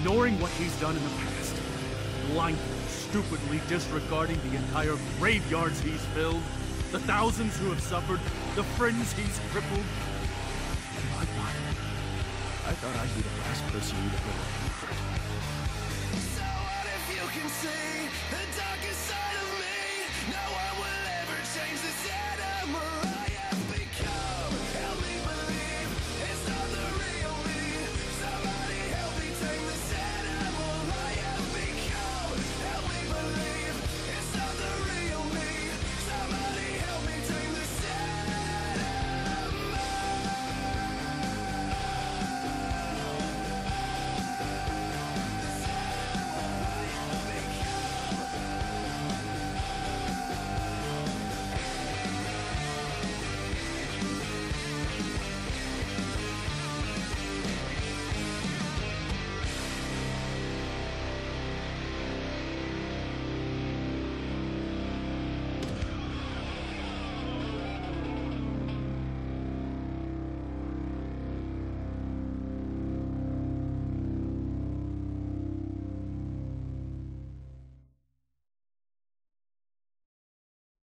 ignoring what he's done in the past, blindly, stupidly disregarding the entire graveyards he's filled, the thousands who have suffered, the friends he's crippled. My God, I thought I'd be the last person you'd ever let